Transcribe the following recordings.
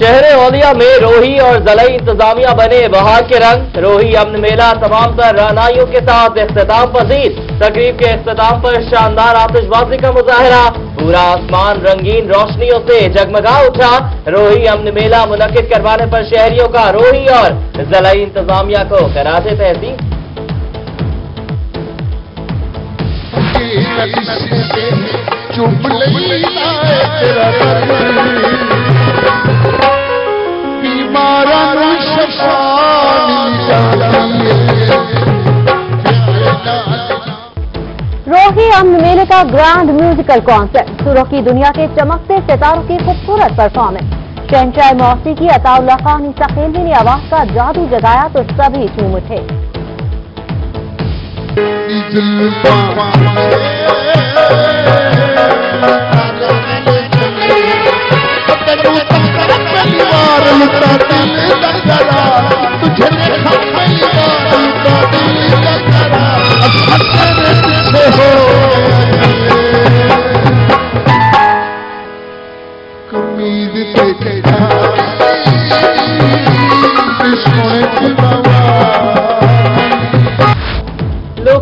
شہر اولیا میں روہی اور زلئی انتظامیہ بنے، بہار کے رنگ روہی امن میلہ تمام تر رانائیوں کے ساتھ اختتام پذیر۔ تقریب کے اختتام پر شاندار آتش بازی کا مظاہرہ۔ پورا آسمان رنگین روشنیوں سے جگمگا اٹھا۔ روہی امن میلہ منعقد کروانے پر شہریوں کا روہی اور زلئی انتظامیہ کو خراج تحسین۔ چپ روحی امن میلے کا گرانڈ میوزیکل کانسرٹ سورخ کی دنیا کے چمکتے ستاروں کی خوبصورت پرفارمنس شہنشاہ موسیقی عطا اللہ خان سخیلوی نے آواز کا جادو جگایا تو سبھی چوم اٹھے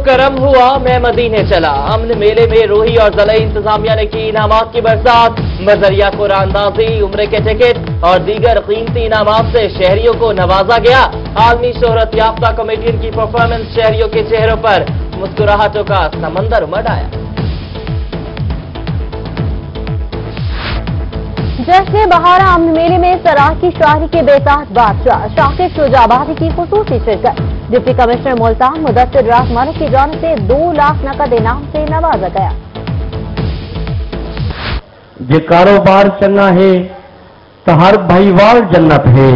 کرم ہوا، میں مدینے چلا۔ امن میلے میں روحی اور زلئی انتظامیہ نے کی انعامات کی برسات۔ مزریہ قرآن اندازی عمرے کے ٹکٹ اور دیگر قیمتی انعامات سے شہریوں کو نوازا گیا۔ عالمی شہرت یافتہ کامیڈین کی پرفارمنس شہریوں کے چہروں پر مسکراہٹوں کا سمندر مڈ آیا جشن بہارا امن میلے میں سراہ کی شاہری کے بےتاج بادشاہ شاکر شجا آبادی کی خصوصی شرکت۔ ڈپٹی کمشنر ملتان مدثر راز ملک کی جانب سے دو لاکھ نقد انعام سے نوازا گیا۔ جے کاروبار چنگا ہے تو ہر بھائی وال جنت ہے۔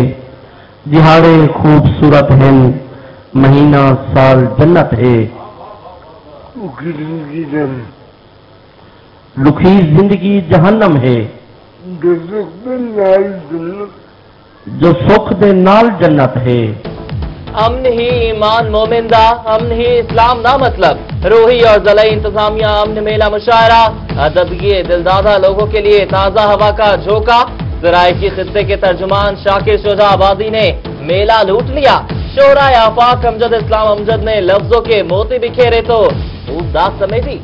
دہاڑے خوبصورت ہیں مہینہ سال جنت ہے۔ لکھی زندگی جہنم ہے۔ جو سکھ دے نال جنت ہے۔ امن ہی ایمان مومندہ امن ہی اسلام نہ مطلب۔ روحی اور زلئی انتظامیہ امن میلہ مشاعرہ۔ ادبگی دلدادہ لوگوں کے لیے تازہ ہوا کا جھوکا سرائکی خطے کے ترجمان شاکر شجا آبادی نے میلہ لوٹ لیا۔ شورا آفاق امجد اسلام امجد نے لفظوں کے موتی بکھیرے تو خوب داغ سمیٹی۔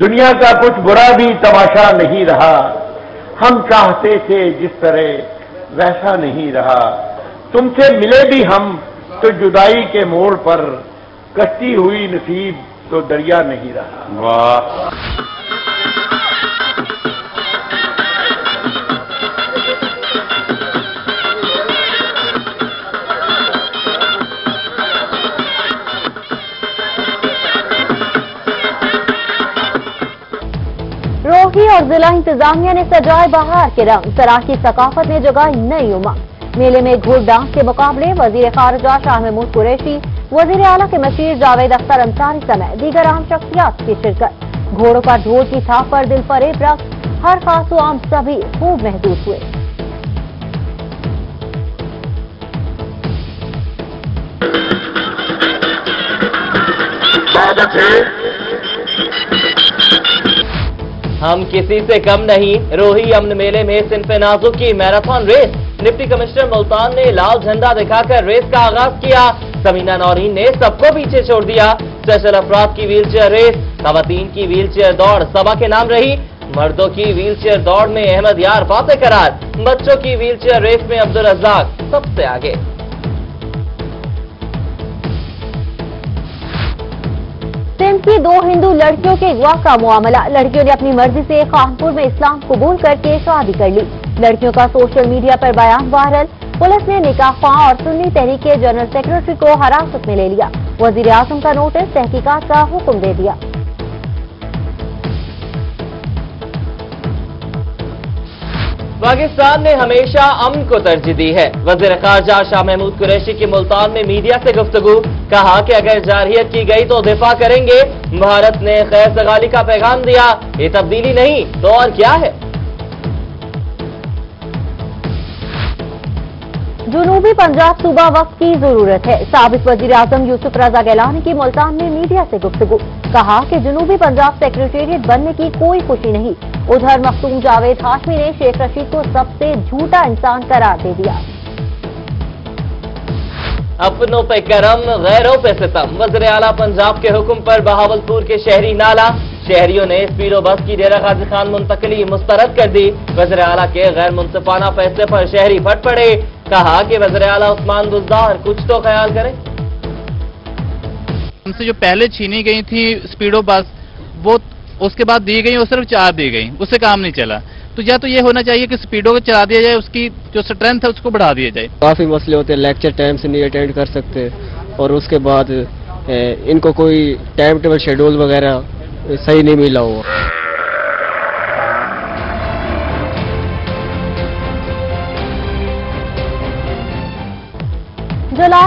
دنیا کا کچھ برا بھی تماشا نہیں رہا۔ ہم چاہتے تھے جس طرح ویسا نہیں رہا۔ تم سے ملے بھی ہم تو جدائی کے موڑ پر کشتی ہوئی نصیب تو دریا نہیں رہا۔ واہ۔ اور ضلع انتظامیہ نے سجائے بہار کے رنگ سراہ ثقافت نے جگائی نئی امنگ میلے میں گھوڑ ڈانس کے مقابلے، وزیر خارجہ شاہ محمود قریشی، وزیر اعلیٰ کے مشیر جاوید اختر انصاری سمیت دیگر اہم شخصیات کی شرکت۔ گھوڑوں کا ڈھول کی تھاپ پر دل فریب رقص ہر خاص و عام سبھی خوب محدود ہوئے۔ ہم کسی سے کم نہیں۔ روہی امن میلے میں صنف نازو کی marathon race. Deputy commissioner Multan نے لال جھنڈا دکھا کر ریس کا آغاز کیا۔ سمینہ نورین نے سب کو پیچھے چھوڑ دیا۔ اسپیشل افراد کی ویل چیئر ریس۔ خواتین کی ویل چیئر دوڑ سبا کے نام رہی۔ مردوں کی ویل چیئر دوڑ میں احمد یار فاتح قرار۔ بچوں کی ویل چیئر ریس میں عبدالرزاق سب سے آگے۔ سندھ کی دو ہندو لڑکیوں کے اغوا کا معاملہ۔ لڑکیوں نے اپنی مرضی سے خانپور میں اسلام قبول کر کے شادی کر لی۔ لڑکیوں کا سوشل میڈیا پر بیان وائرل۔ پولیس نے نکاح خواہ اور سنی تحریک کے جنرل سیکرٹری کو حراست میں لے لیا۔ وزیر اعظم کا نوٹس تحقیقات کا حکم دے دیا۔ پاکستان نے ہمیشہ امن کو ترجیح دی ہے۔ وزیر خارجہ شاہ محمود قریشی کی ملتان میں میڈیا سے گفتگو، کہا کہ اگر جارحیت کی گئی تو دفاع کریں گے۔ بھارت نے خیر سگالی کا پیغام دیا۔ یہ تبدیلی نہیں، تو اور کیا ہے؟ جنوبی پنجاب صوبہ وقت کی ضرورت ہے۔ سابق وزیر اعظم یوسف رضا گیلانی کی ملتان میں میڈیا سے گفتگو۔ کہا کہ جنوبی پنجاب سیکرٹریٹ بننے کی کوئی خوشی نہیں۔ ادھر مختوم جاوید ہاشمی نے شیخ رشید کو سب سے جھوٹا انسان قرار دے دیا۔ اپنوں پہ کرم، غیروں پہ ستم۔ وزیر اعلیٰ پنجاب کے حکم پر بہاولپور کے شہری نالا۔ شہریوں نے اسپیڈو بس کی ڈیرہ غازی خان منتقلی مسترد کر دی۔ وزیر اعلیٰ کے غیر منصفانہ فیصلے پر شہری پھٹ پڑے۔ کہا کہ وزیر اعلیٰ عثمان بزدار کچھ تو خیال کریں۔ ہم سے جو پہلے چھینی گئی تھی سپیڈو بس وہ اس کے بعد دی گئی اور صرف چار دی گئی اس سے کام نہیں چلا۔ تو یا تو یہ ہونا چاہیے کہ سپیڈو کو چلا دیا جائے اس کی جو سٹرینتھ ہے اس کو بڑھا دیا جائے۔ کافی مسئلے ہوتے ہیں لیکچر ٹائم سے نہیں اٹینڈ کر سکتے اور اس کے بعد ان کو کوئی ٹائم ٹیبل شیڈول وغیرہ صحیح نہیں ملا ہوا۔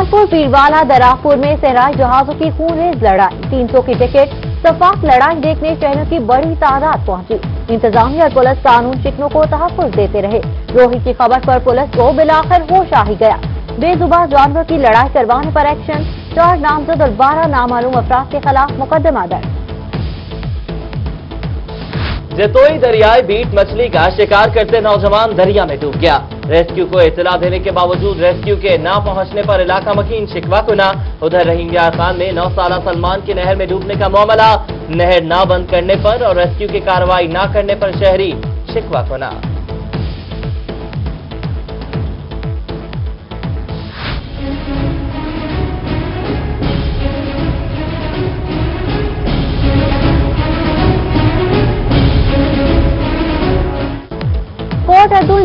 پور پیروالا دراپور میں سہراج جہازوں کی خونریز لڑائی۔ تین سو کی ٹکٹ صفاق لڑائی دیکھنے شہروں کی بڑی تعداد پہنچی۔ انتظامیہ اور پولیس قانون شکنوں کو تحفظ دیتے رہے۔ روہی کی خبر پر پولیس کو بلاخر ہوش آ ہی گیا۔ بے زبان جانور کی لڑائی کروانے پر ایکشن، چار نامزد اور بارہ نامعلوم افراد کے خلاف مقدمہ درج۔ جتوئی دریائے بیٹ مچھلی کا شکار کرتے نوجوان دریا میں ڈوب گیا۔ ریسکیو کو اطلاع دینے کے باوجود ریسکیو کے نہ پہنچنے پر علاقہ مکین شکوا کنا ادھر رہینگیا خان میں نو سالہ سلمان کی نہر میں ڈوبنے کا معاملہ۔ نہر نہ بند کرنے پر اور ریسکیو کی کاروائی نہ کرنے پر شہری شکوا کنا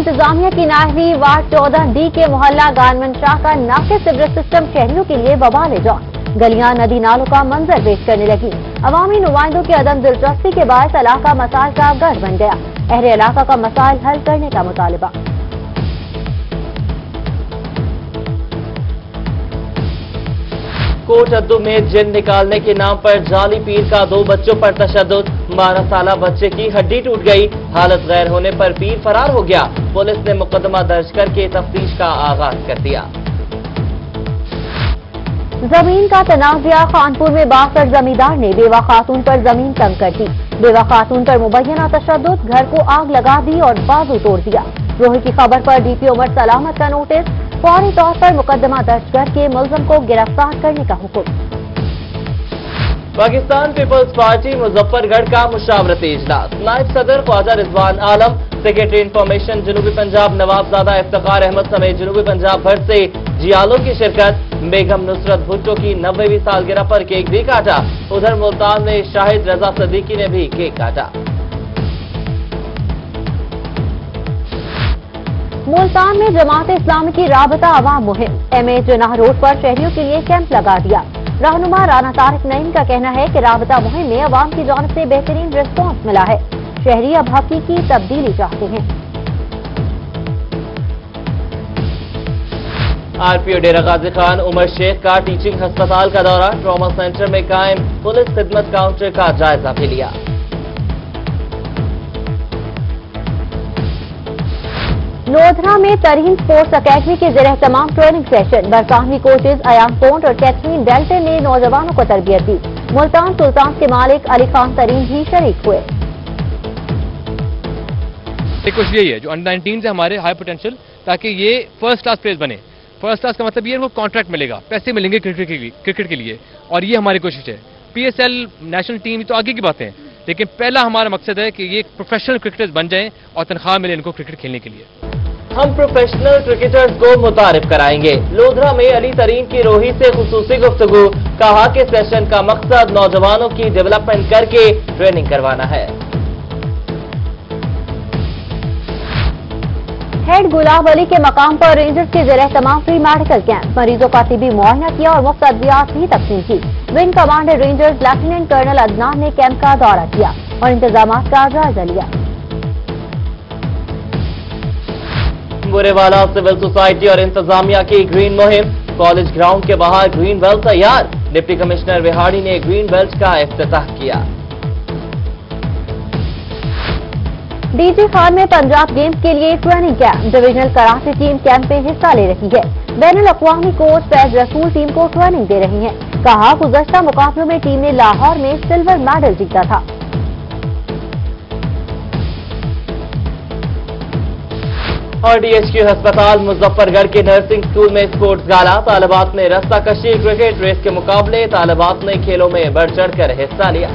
انتظامیہ کی ناہری وارڈ چودہ ڈی کے محلہ گارمن شاہ کا ناقص سیوریج سسٹم شہریوں کے لیے وبال جان۔ گلیاں، ندی نالوں کا منظر پیش کرنے لگی۔ عوامی نمائندوں کی عدم دلچسپی کے باعث علاقہ مسائل کا گھر بن گیا۔ اہر علاقہ کا مسائل حل کرنے کا مطالبہ۔ کوٹ ادو میں جن نکالنے کے نام پر جالی پیر کا دو بچوں پر تشدد، بارہ سالہ بچے کی ہڈی ٹوٹ گئی۔ حالت غیر ہونے پر پیر فرار ہو گیا۔ پولیس نے مقدمہ درج کر کے تفتیش کا آغاز کر دیا۔ زمین کا تنازیہ خانپور میں باغ زمیندار نے بیوہ خاتون پر زمین تنگ کر دی۔ بیوہ خاتون پر مبینہ تشدد، گھر کو آگ لگا دی اور بازو توڑ دیا۔ روحی کی خبر پر ڈی پی عمر سلامت کا نوٹس۔ فوری طور پر مقدمہ درج کر کے ملزم کو گرفتار کرنے کا حکم۔ پاکستان پیپلز پارٹی مظفر گڑھ کا مشاورتی اجلاس۔ نائب صدر خواجہ رضوان عالم، سیکرٹری انفارمیشن جنوبی پنجاب نواب زادہ افتخار احمد سمیت جنوبی پنجاب بھر سے جیالو کی شرکت، بیگم نصرت بھٹو کی نوے سالگرہ پر کیک بھی کاٹا۔ ادھر ملتان میں شاہد رضا صدیقی نے بھی کیک کاٹا۔ ملتان میں جماعت اسلامی کی رابطہ عوام مہم۔ ایم اے جناح روڈ پر شہریوں کے لیے کیمپ لگا دیا۔ رہنما رانا طارق نعیم کا کہنا ہے کہ رابطہ مہم میں عوام کی جانب سے بہترین ریسپانس ملا ہے۔ شہری اب حقیقی تبدیلی چاہتے ہیں۔ آر پی او ڈیرا غازی خان، عمر شیخ کا ٹیچنگ ہسپتال کا دورہ ٹراما سینٹر میں قائم، پولیس خدمت کاؤنٹر کا جائزہ بھی لیا۔ نوتھرا میں ترین سپورٹس اکیڈمی کے زیر تمام ٹریننگ سیشن، برطانوی کوچز، ایام پونٹ اور کیتھرین ڈیلٹے نے نوجوانوں کو تربیت دی۔ ملتان سلطان کے مالک علی خان ترین بھی شریک ہوئے۔ کچھ یہی ہے، جو انڈر نائنٹین سے ہمارے ہائی پوٹینشیل تاکہ یہ فرسٹ کلاس پلیئر بنے۔ فرسٹ کلاس کا مطلب یہ ہے وہ کانٹریکٹ ملے گا، پیسے ملیں گے کرکٹ کے لیے اور یہ ہماری کوشش ہے۔ P S L national team تو آگے کی باتیں ہیں، لیکن پہلا ہمارا مقصد ہے کہ یہ پروفیشنل کرکٹرز بن جائیں اور تنخواہ ملے ان کو کرکٹ کھیلنے کے لیے۔ ہم پروفیشنل کرکٹرز کو متعارف کرائیں گے۔ لودھرا میں علی ترین کی روہی سے خصوصی گفتگو، کہا کہ سیشن کا مقصد نوجوانوں کی ڈیولپمنٹ کر کے ٹریننگ کروانا ہے۔ ہیڈ گلاب علی کے مقام پر رینجرز کے زیر تمام فری میڈیکل کیمپ۔ مریضوں کا طبی معائنہ کیا اور مفت ادویات بھی تقسیم کی۔ Wing commander rangers lieutenant colonel Adnan نے کیمپ کا دورہ کیا اور انتظامات کا جائزہ لیا۔ گورے والا سول سوسائٹی اور انتظامیہ کی گرین مہم۔ کالج گراؤنڈ کے باہر گرین ویل تیار ڈپٹی کمشنر ویہاڑی نے گرین ویلٹ کا افتتاح کیا۔ ڈی جی خان میں پنجاب گیمز کے لیے ٹریننگ کیمپ۔ ڈویژنل کراسی ٹیم کیمپ میں حصہ لے رہی ہے۔ بین الاقوامی کوچ فیض رسول ٹیم کو ٹریننگ دے رہی ہیں۔ کہا، گزشتہ مقابلوں میں ٹیم نے لاہور میں سلور میڈل جیتا تھا۔ اور ڈی ایچ کیو ہسپتال مظفر گڑھ کے نرسنگ اسکول میں سپورٹس گالا، طالبات نے رستہ کشی کرکٹ ریس کے مقابلے، طالبات نے کھیلوں میں بڑھ چڑھ کر حصہ لیا۔